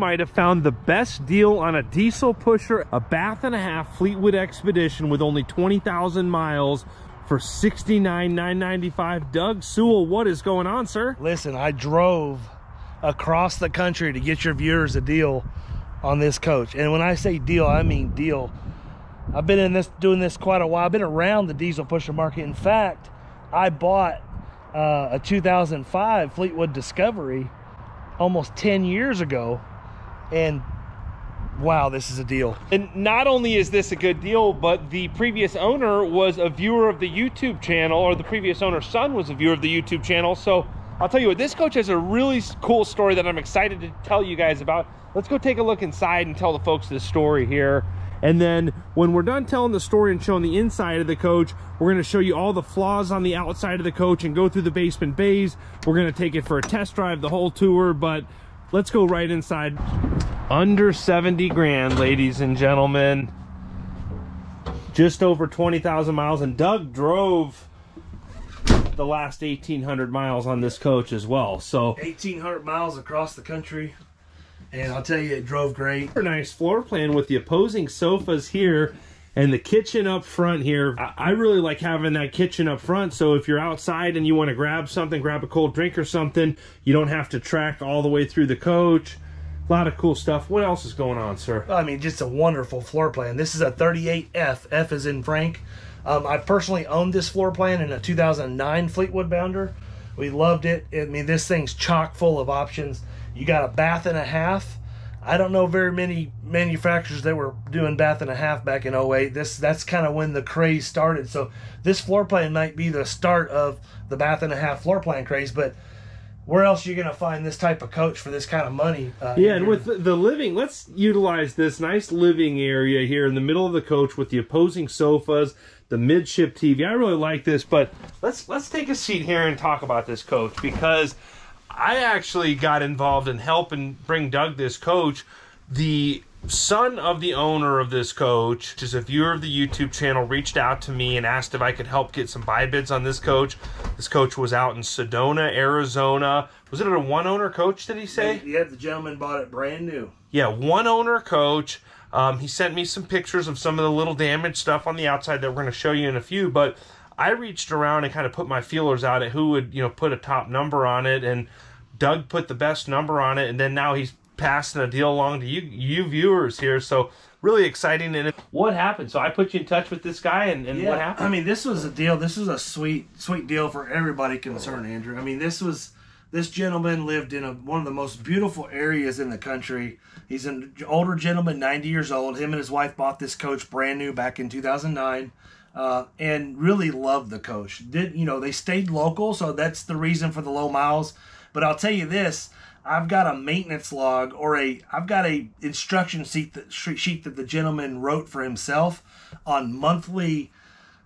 might have found the best deal on a diesel pusher, a bath and a half Fleetwood Expedition with only 20,000 miles for $69,995. Doug Sewell, what is going on, sir? Listen, I drove across the country to get your viewers a deal on this coach. And when I say deal, I mean deal. I've been in this doing this quite a while. I've been around the diesel pusher market. In fact, I bought uh, a 2005 Fleetwood Discovery almost 10 years ago, and wow, this is a deal. And not only is this a good deal, but the previous owner was a viewer of the YouTube channel, or the previous owner's son was a viewer of the YouTube channel. So I'll tell you what, this coach has a really cool story that I'm excited to tell you guys about. Let's go take a look inside and tell the folks this story here. And then when we're done telling the story and showing the inside of the coach, we're going to show you all the flaws on the outside of the coach and go through the basement bays. We're going to take it for a test drive, the whole tour, but let's go right inside. Under 70 grand, ladies and gentlemen. Just over 20,000 miles. And Doug drove the last 1,800 miles on this coach as well. So 1,800 miles across the country and I'll tell you, it drove great. Nice floor plan with the opposing sofas here and the kitchen up front here. I really like having that kitchen up front. So if you're outside and you want to grab something, grab a cold drink or something, you don't have to track all the way through the coach. A lot of cool stuff. What else is going on, sir? I mean, just a wonderful floor plan. This is a 38F. F is in Frank. Um, I personally owned this floor plan in a 2009 Fleetwood Bounder. We loved it. I mean, this thing's chock full of options. You got a bath and a half. I don't know very many manufacturers that were doing bath and a half back in 08. This that's kind of when the craze started. So this floor plan might be the start of the bath and a half floor plan craze, but where else are you going to find this type of coach for this kind of money? Uh, yeah, and with the, the living, let's utilize this nice living area here in the middle of the coach with the opposing sofas, the midship TV. I really like this, but let's let's take a seat here and talk about this coach because I actually got involved in helping bring Doug this coach. The son of the owner of this coach, which is a viewer of the YouTube channel, reached out to me and asked if I could help get some buy bids on this coach. This coach was out in Sedona, Arizona. Was it a one owner coach, did he say? Yeah, the gentleman bought it brand new. Yeah, one owner coach. Um, he sent me some pictures of some of the little damaged stuff on the outside that we're going to show you in a few, but I reached around and kind of put my feelers out at who would, you know, put a top number on it. And Doug put the best number on it. And then now he's passing a deal along to you, you viewers here. So really exciting. And what happened? So I put you in touch with this guy, and, and yeah, what happened? I mean, this was a deal. This was a sweet, sweet deal for everybody concerned, Andrew. I mean, this was this gentleman lived in a, one of the most beautiful areas in the country. He's an older gentleman, 90 years old. Him and his wife bought this coach brand new back in 2009 uh, and really loved the coach. Did you know they stayed local, so that's the reason for the low miles. But I'll tell you this: I've got a maintenance log or a I've got a instruction sheet that sheet that the gentleman wrote for himself on monthly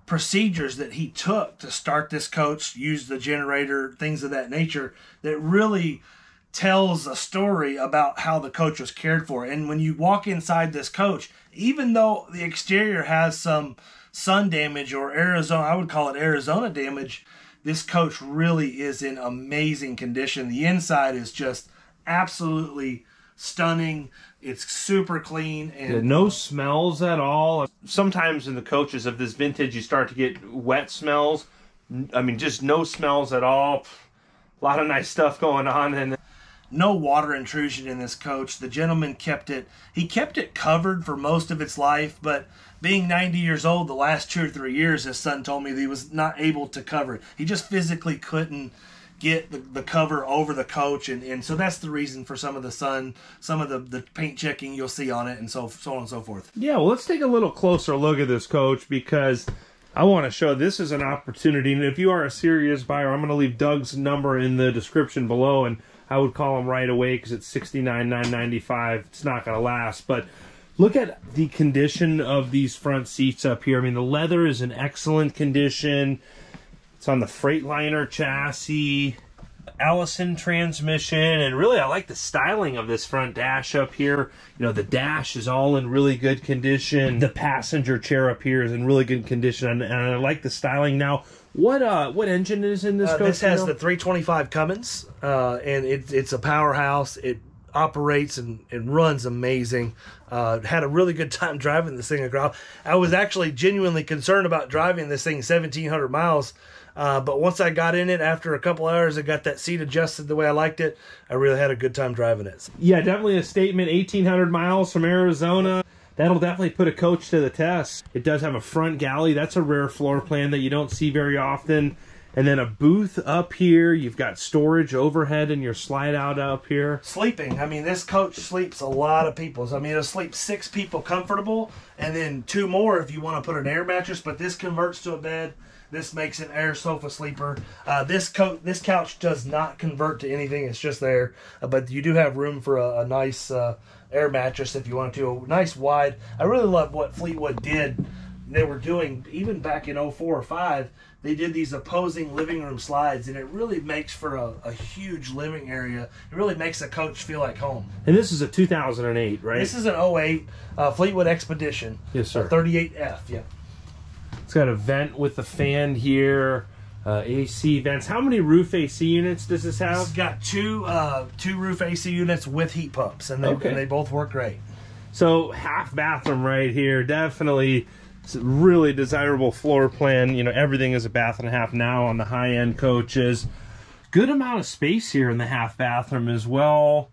procedures that he took to start this coach, use the generator, things of that nature that really tells a story about how the coach was cared for. And when you walk inside this coach, even though the exterior has some sun damage or Arizona, I would call it Arizona damage. This coach really is in amazing condition. The inside is just absolutely stunning. It's super clean and yeah, no smells at all. Sometimes in the coaches of this vintage, you start to get wet smells. I mean, just no smells at all. A lot of nice stuff going on, and no water intrusion in this coach. The gentleman kept it, he kept it covered for most of its life, but being 90 years old, the last two or three years, his son told me that he was not able to cover it. He just physically couldn't get the, the cover over the coach and, and so that's the reason for some of the sun some of the, the paint checking you'll see on it and so so on and so forth yeah well let's take a little closer look at this coach because I want to show this is an opportunity and if you are a serious buyer I'm going to leave Doug's number in the description below and I would call him right away because it's sixty nine nine ninety five. It's not going to last. But look at the condition of these front seats up here. I mean, the leather is in excellent condition. It's on the Freightliner chassis. Allison transmission and really I like the styling of this front dash up here you know the dash is all in really good condition the passenger chair up here is in really good condition and, and I like the styling now what uh what engine is in this uh, this has the 325 Cummins uh and it, it's a powerhouse it operates and, and runs amazing. Uh, had a really good time driving this thing across. I was actually genuinely concerned about driving this thing 1,700 miles. Uh, but once I got in it, after a couple hours, I got that seat adjusted the way I liked it. I really had a good time driving it. Yeah, definitely a statement. 1,800 miles from Arizona. That'll definitely put a coach to the test. It does have a front galley. That's a rare floor plan that you don't see very often. And then a booth up here. You've got storage overhead and your slide out up here. Sleeping. I mean, this coach sleeps a lot of people. I mean, it'll sleep six people comfortable and then two more if you want to put an air mattress. But this converts to a bed. This makes an air sofa sleeper. Uh, this coat, this couch does not convert to anything. It's just there, uh, but you do have room for a, a nice uh, air mattress if you want to. A nice wide. I really love what Fleetwood did. They were doing even back in 04 or 5 they did these opposing living room slides, and it really makes for a, a, huge living area. It really makes a coach feel like home. And this is a 2008, right? This is an 08 uh, Fleetwood Expedition. Yes, sir. 38F, yeah. It's got a vent with a fan here. Uh, AC vents. How many roof AC units does this have? It's got two uh, two roof AC units with heat pumps, and they, okay. and they both work great. So half bathroom right here, definitely really desirable floor plan. You know, everything is a bath and a half now on the high-end coaches. Good amount of space here in the half bathroom as well.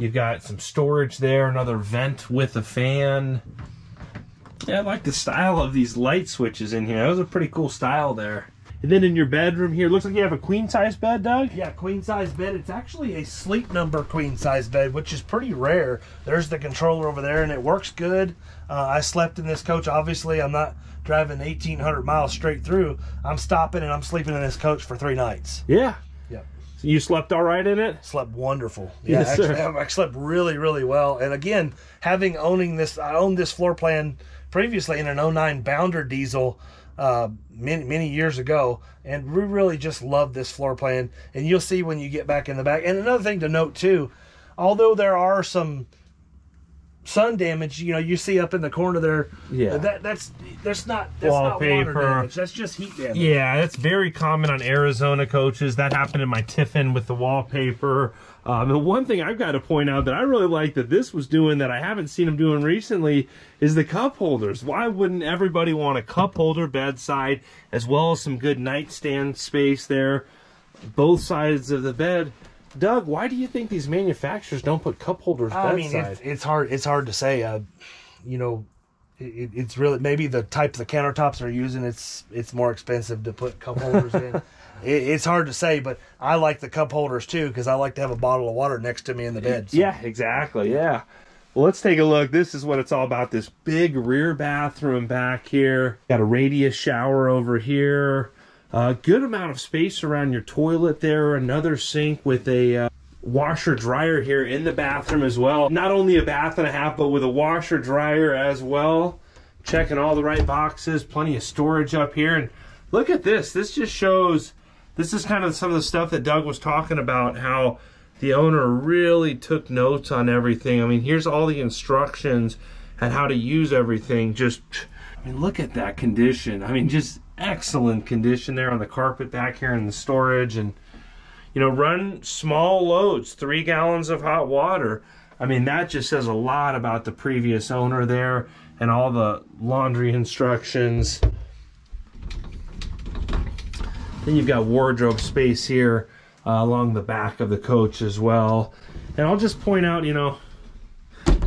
You've got some storage there, another vent with a fan. Yeah, I like the style of these light switches in here. That was a pretty cool style there. And then in your bedroom here, looks like you have a queen size bed, Doug? Yeah, queen size bed. It's actually a sleep number queen size bed, which is pretty rare. There's the controller over there, and it works good. Uh, I slept in this coach. Obviously, I'm not driving 1,800 miles straight through. I'm stopping and I'm sleeping in this coach for three nights. Yeah. So you slept all right in it? Slept wonderful. Yeah, yes, actually, I slept really, really well. And again, having owning this, I owned this floor plan previously in an 09 Bounder diesel uh, many many years ago, and we really just love this floor plan. And you'll see when you get back in the back. And another thing to note too, although there are some sun damage, you know, you see up in the corner there. Yeah, that that's that's not that's Wallpaper. not water damage. That's just heat damage. Yeah, that's very common on Arizona coaches. That happened in my Tiffin with the wallpaper. Um, and one thing I've got to point out that I really like that this was doing that I haven't seen them doing recently is the cup holders. Why wouldn't everybody want a cup holder bedside as well as some good nightstand space there? Both sides of the bed. Doug, why do you think these manufacturers don't put cup holders bedside? I mean, it's, it's hard. It's hard to say. Uh, you know, it, it's really maybe the type of the countertops they're using. It's it's more expensive to put cup holders in. it, it's hard to say, but I like the cup holders too because I like to have a bottle of water next to me in the bed. So. Yeah, exactly. Yeah. Well, let's take a look. This is what it's all about. This big rear bathroom back here. Got a radius shower over here. A uh, good amount of space around your toilet there. Another sink with a uh, washer dryer here in the bathroom as well. Not only a bath and a half, but with a washer dryer as well. Checking all the right boxes. Plenty of storage up here. And look at this. This just shows this is kind of some of the stuff that Doug was talking about, how the owner really took notes on everything. I mean, here's all the instructions and how to use everything. Just, I mean, look at that condition. I mean, just excellent condition there on the carpet back here in the storage. And, you know, run small loads, three gallons of hot water. I mean, that just says a lot about the previous owner there and all the laundry instructions. Then you've got wardrobe space here uh, along the back of the coach as well. And I'll just point out, you know,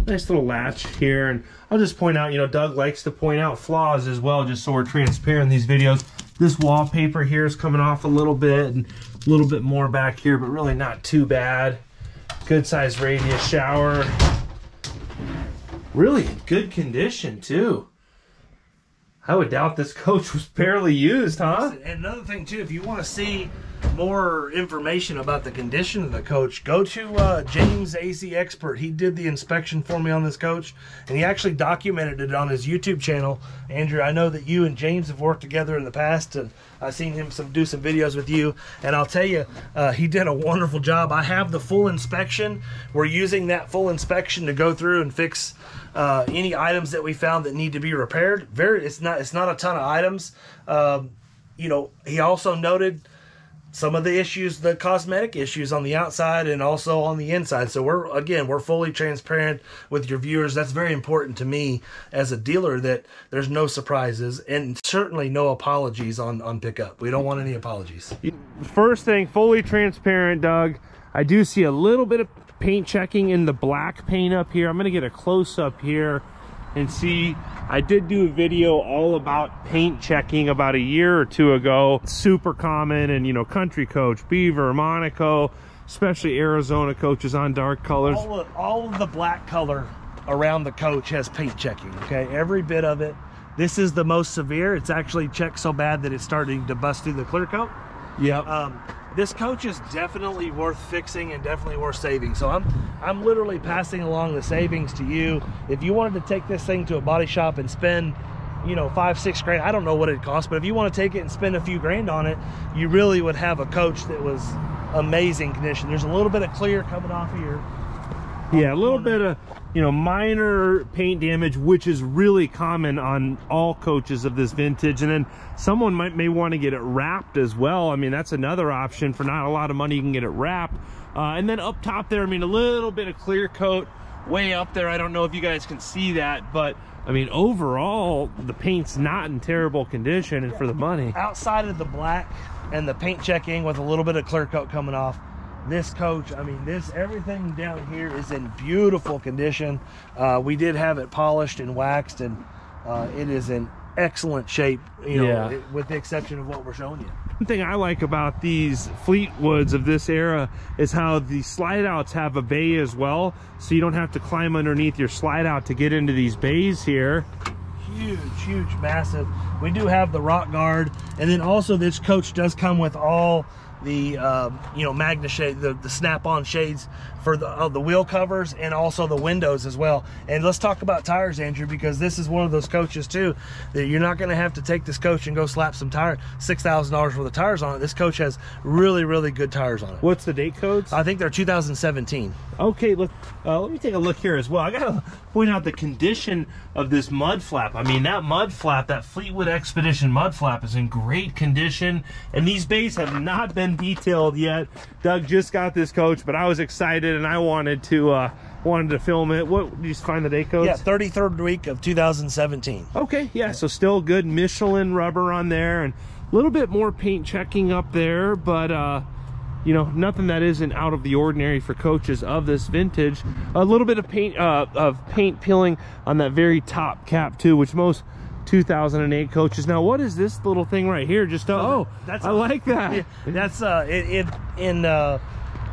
nice little latch here. And I'll just point out, you know, Doug likes to point out flaws as well, just so we're transparent in these videos. This wallpaper here is coming off a little bit and a little bit more back here, but really not too bad. Good size radius shower. Really good condition too. I would doubt this coach was barely used, huh? And another thing too, if you want to see more information about the condition of the coach, go to uh, James AZ Expert. He did the inspection for me on this coach, and he actually documented it on his YouTube channel. Andrew, I know that you and James have worked together in the past, and I've seen him some do some videos with you. And I'll tell you, uh, he did a wonderful job. I have the full inspection. We're using that full inspection to go through and fix uh, any items that we found that need to be repaired. Very, it's not it's not a ton of items. Um, you know, he also noted some of the issues, the cosmetic issues on the outside and also on the inside. So we're again, we're fully transparent with your viewers. That's very important to me as a dealer that there's no surprises and certainly no apologies on on pickup. We don't want any apologies. First thing, fully transparent, Doug. I do see a little bit of paint checking in the black paint up here. I'm going to get a close up here and see I did do a video all about paint checking about a year or two ago. Super common and you know country coach beaver monaco especially arizona coaches on dark colors. All of, all of the black color around the coach has paint checking okay? Every bit of it. This is the most severe. It's actually checked so bad that it's starting to bust through the clear coat. Yep. Um, this coach is definitely worth fixing and definitely worth saving. So I'm I'm literally passing along the savings to you. If you wanted to take this thing to a body shop and spend, you know, five, six grand, I don't know what it costs, but if you want to take it and spend a few grand on it, you really would have a coach that was amazing condition. There's a little bit of clear coming off of your yeah, a little bit of, you know, minor paint damage, which is really common on all coaches of this vintage. And then someone might may want to get it wrapped as well. I mean, that's another option for not a lot of money. You can get it wrapped. Uh, and then up top there, I mean, a little bit of clear coat way up there. I don't know if you guys can see that, but I mean, overall, the paint's not in terrible condition and for the money. Outside of the black and the paint checking with a little bit of clear coat coming off, this coach i mean this everything down here is in beautiful condition uh, we did have it polished and waxed and uh, it is in excellent shape you know Yeah. it- with the exception of what we're showing you One thing I like about these Fleetwoods of this era is how the slide outs have a bay as well. So you don't have to climb underneath your slide out to get into these bays here. huge huge massive we do have the rock guard and then also this coach does come with all the um, you know MagneShade the, the snap-on shades for the uh, the wheel covers and also the windows as well and let's talk about tires andrew because this is one of those coaches too that you're not going to have to take this coach and go slap some tire six thousand dollars worth of tires on it this coach has really really good tires on it What's the date codes? i think they're 2017 Okay, look, uh, let me take a look here as well. I gotta point out the condition of this mud flap. I mean, that mud flap, that Fleetwood Expedition mud flap is in great condition, and these bays have not been detailed yet. Doug just got this coach, but I was excited and I wanted to uh, wanted to film it. What did you find the date code? yeah 33rd week of 2017 Okay, yeah, so still good Michelin rubber on there and a little bit more paint checking up there, but uh you know, nothing that isn't out of the ordinary for coaches of this vintage. A little bit of paint uh of paint peeling on that very top cap too, which most 2008 coaches. Now, what is this little thing right here? Just uh, oh, that's- I like that. That's uh it, it in uh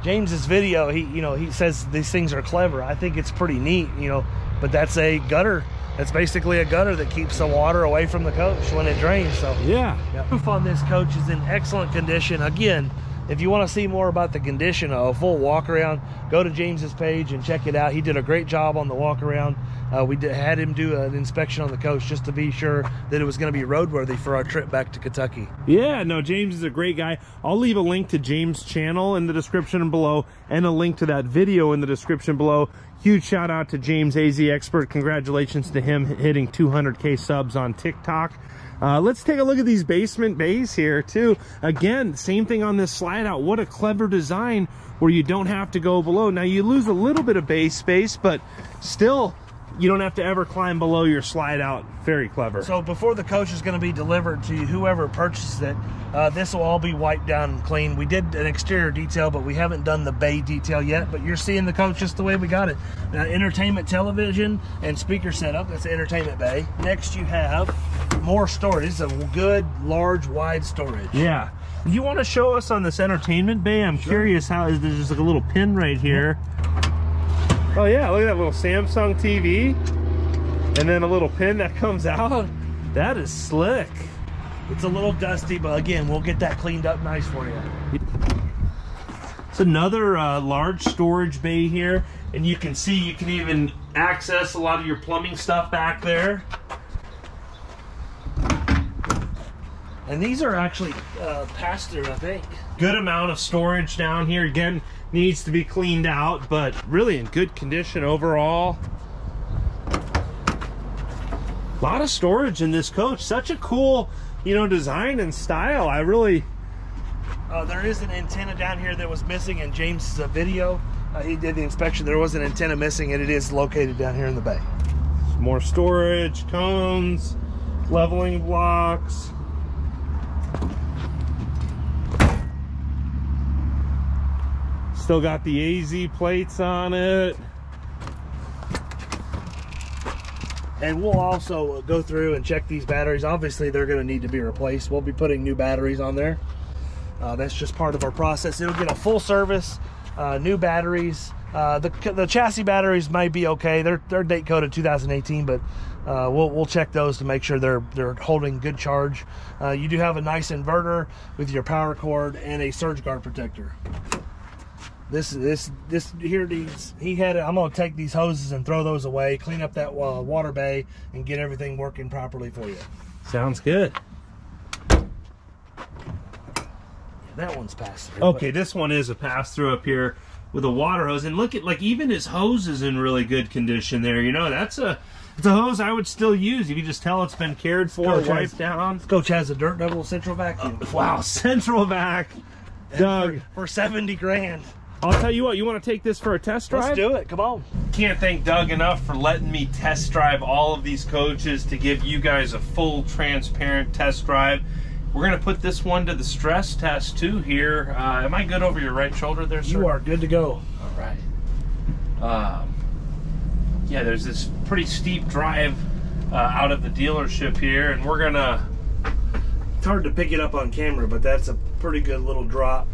james's video he you know he says these things are clever. I think it's pretty neat you know but that's a gutter. That's basically a gutter that keeps the water away from the coach when it drains so. Yeah. roof on this coach is in excellent condition. Again if you want to see more about the condition of a full walk around go to james's page and check it out he did a great job on the walk around uh, we did, had him do an inspection on the coach just to be sure that it was going to be roadworthy for our trip back to kentucky Yeah, no, James is a great guy. I'll leave a link to James' channel in the description below and a link to that video in the description below. Huge shout out to James AZ Expert. Congratulations to him hitting 200k subs on TikTok. Uh, let's take a look at these basement bays here too. Again, same thing on this slide out. What a clever design where you don't have to go below. Now you lose a little bit of base space, but still you don't have to ever climb below your slide out. Very clever. So before the coach is going to be delivered to whoever purchases it, uh, this will all be wiped down and clean. We did an exterior detail, but we haven't done the bay detail yet. But you're seeing the coach just the way we got it. Now, entertainment television and speaker setup. That's the entertainment bay. Next, you have more storage. This is a good, large, wide storage. Yeah. You want to show us on this entertainment bay? I'm curious how is there's just like a little pin right here. Oh yeah, look at that little Samsung TV. And then a little pin that comes out. That is slick. It's a little dusty, but again, we'll get that cleaned up nice for you. It's another uh, large storage bay here. And you can see you can even access a lot of your plumbing stuff back there. And these are actually uh, passed through, I think. Good amount of storage down here. Again, needs to be cleaned out, but really in good condition overall. A lot of storage in this coach. Such a cool, you know, design and style. I really, Uh, there is an antenna down here that was missing in James' uh, video. Uh, he did the inspection. There was an antenna missing, and it is located down here in the bay. More storage, cones, leveling blocks. Still got the AZ plates on it. And we'll also go through and check these batteries. Obviously, they're going to need to be replaced. We'll be putting new batteries on there. Uh, that's just part of our process. It'll get a full service, uh, new batteries. Uh, the, the chassis batteries might be okay. They're they're date coded 2018, but uh, we'll we'll check those to make sure they're they're holding good charge. Uh, you do have a nice inverter with your power cord and a surge guard protector. This is this this here these he had. it- I'm gonna take these hoses and throw those away, clean up that uh, water bay, and get everything working properly for you. Sounds good. That one's passed. through, Okay, this one is a pass through up here with a water hose, and look at like even his hose is in really good condition. There, you know that's a it's a hose I would still use. You can just tell it's been cared for, Coach has- down. Coach has a dirt devil central vacuum Wow, central vac, Doug. for 70 grand. I'll tell you what. You want to take this for a test drive? Let's do it. Come on. Can't thank Doug enough for letting me test drive all of these coaches to give you guys a full, transparent test drive. We're gonna put this one to the stress test too. Here, uh, am I good over your right shoulder there, sir? You are good to go. All right. Um, yeah, there's this pretty steep drive uh, out of the dealership here, and we're gonna. It's hard to pick it up on camera, but that's a pretty good little drop.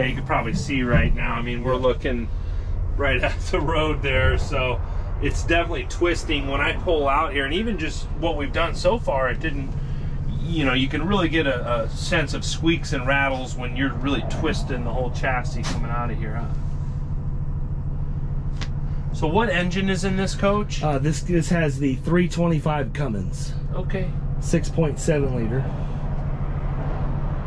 Yeah, you can probably see right now. I mean, we're looking right at the road there, so it's definitely twisting when I pull out here. And even just what we've done so far, it didn't. You know, you can really get a, a sense of squeaks and rattles when you're really twisting the whole chassis coming out of here. Huh? So, what engine is in this coach? Uh, this this has the 325 Cummins, Okay. 6.7 liter.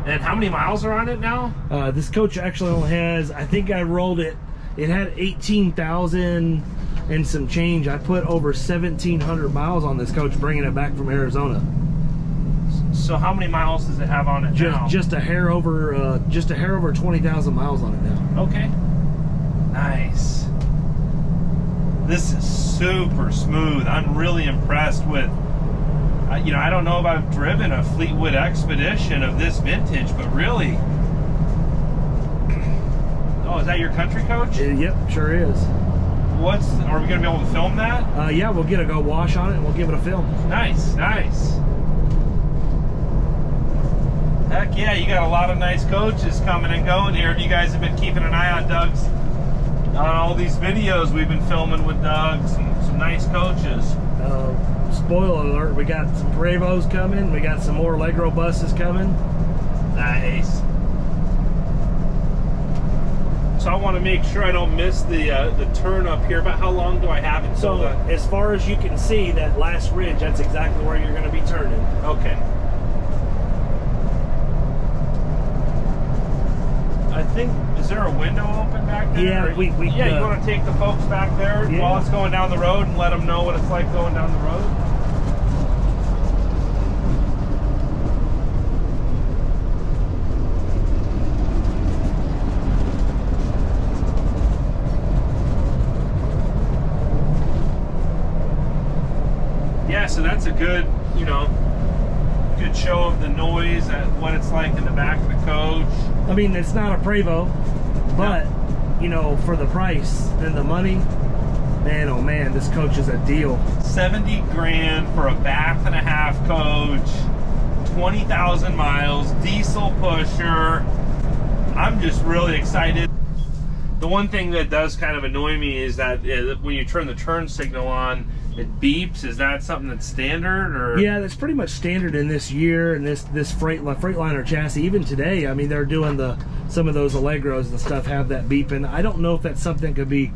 And how many miles are on it now? Uh, this coach actually only has, I think I rolled it. It had 18,000 and some change. I put over 1,700 miles on this coach, bringing it back from Arizona. So, how many miles does it have on it Just now? just a hair over, uh, just a hair over 20,000 miles on it now. Okay. Nice. This is super smooth. I'm really impressed with. You know, I don't know if I've driven a Fleetwood Expedition of this vintage, but really. Oh, is that your country coach? Uh, yep, sure is. What's? Are we gonna be able to film that? Uh, yeah, we'll get a go wash on it and we'll give it a film. Nice, nice. Heck yeah, you got a lot of nice coaches coming and going here. You guys have been keeping an eye on Doug's, on all these videos we've been filming with Doug. Some, some nice coaches. Uh, spoiler alert, we got some Bravos coming. We got some more Allegro buses coming. Nice. So I want to make sure I don't miss the uh, the turn up here. About how long do I have it? So the, as far as you can see, that last ridge, that's exactly where you're going to be turning. Okay. I think is there a window open back there? Yeah, Or- we- we, yeah. you uh, want to take the folks back there Yeah. while it's going down the road and let them know what it's like going down the road. Yeah, so that's a good, you know, good show of the noise and what it's like in the back of the coach. I mean, it's not a Prevost, but you know, for the price and the money, man, oh man, this coach is a deal. 70 grand for a bath and a half coach, 20,000 miles, diesel pusher. I'm just really excited. The one thing that does kind of annoy me is that uh, when you turn the turn signal on, it beeps. Is that something that's standard or? Yeah, that's pretty much standard in this year and this this freight Freightliner chassis. Even today, I mean, they're doing the some of those Allegros and stuff have that beeping. I don't know if that's something that could be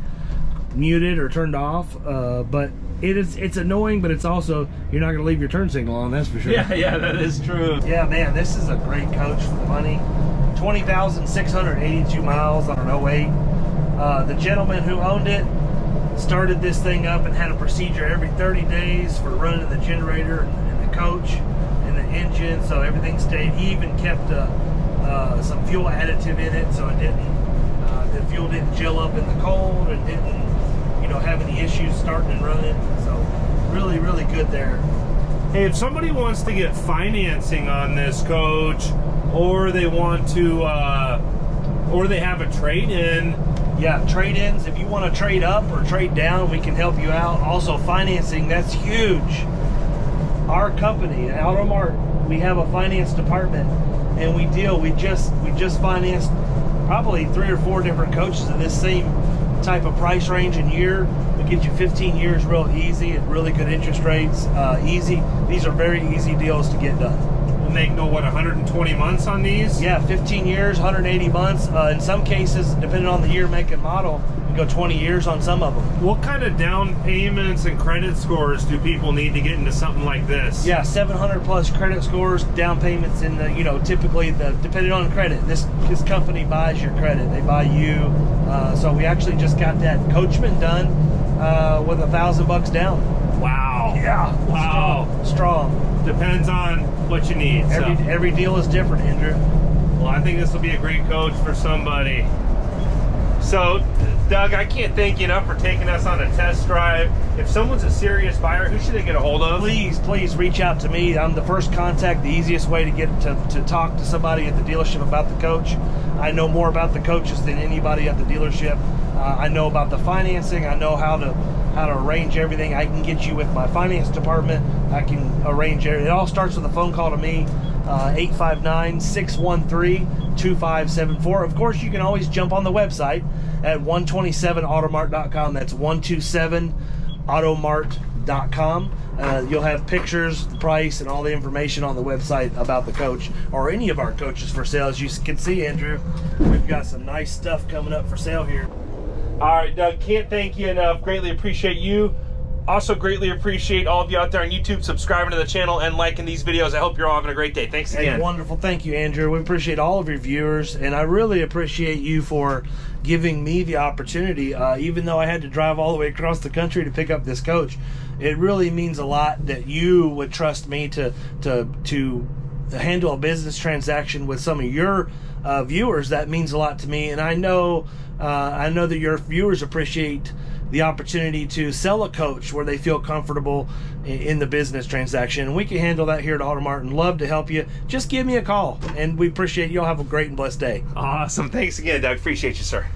muted or turned off, uh, but it is it's annoying. But it's also you're not going to leave your turn signal on. That's for sure. Yeah, yeah, that is true. Yeah, man, this is a great coach for the money. 20,682 miles on an 08. Uh, the gentleman who owned it started this thing up and had a procedure every 30 days for running the generator and, the coach and the engine, so everything stayed. He even kept uh, uh, some fuel additive in it, so it didn't uh, the fuel didn't chill up in the cold and didn't you know have any issues starting and running. So really, really good there. Hey, if somebody wants to get financing on this coach, or they want to, uh, or they have a trade in, Yeah, trade-ins. If you want to trade up or trade down, we can help you out. Also, financing. That's huge. Our company, Automart, we have a finance department, and we deal. We just we just financed probably three or four different coaches in this same type of price range and year. We get you 15 years real easy at really good interest rates. Uh, easy. These are very easy deals to get done. And they can go what 120 months on these. Yeah, 15 years, 180 months. Uh, in some cases, depending on the year, make, and model, you go 20 years on some of them. What kind of down payments and credit scores do people need to get into something like this? Yeah, 700 plus credit scores, down payments in the, you know, typically the depending on credit. This this company buys your credit. They buy you. Uh, so we actually just got that Coachmen done uh, with a thousand bucks down. Wow. Yeah. Wow. Strong. Strong. Depends on what you need. so. Every every deal is different, Andrew. Well, I think this will be a great coach for somebody. So, Doug, I can't thank you enough for taking us on a test drive. If someone's a serious buyer, who should they get a hold of? Please, please reach out to me. I'm the first contact, the easiest way to get to, to talk to somebody at the dealership about the coach. I know more about the coaches than anybody at the dealership. Uh, I know about the financing. I know how to how to arrange everything. I can get you with my finance department. I can arrange it. It all starts with a phone call to me, uh, 859-613-2574. Of course, you can always jump on the website at 127automart.com. That's 127automart.com. Uh, you'll have pictures, the price, and all the information on the website about the coach or any of our coaches for sale. As you can see, Andrew, we've got some nice stuff coming up for sale here. All right, Doug, can't thank you enough. Greatly appreciate you. Also, greatly appreciate all of you out there on YouTube subscribing to the channel and liking these videos. I hope you're all having a great day. Thanks Hey, again. wonderful. Thank you, Andrew. We appreciate all of your viewers, and I really appreciate you for giving me the opportunity. Uh, even though I had to drive all the way across the country to pick up this coach, it really means a lot that you would trust me to to to handle a business transaction with some of your uh, viewers. That means a lot to me, and I know uh, I know that your viewers appreciate the opportunity to sell a coach where they feel comfortable in the business transaction. And we can handle that here at Automart and love to help you. Just give me a call, and we appreciate you. all have a great and blessed day. Awesome. Thanks again, Doug. Appreciate you, sir.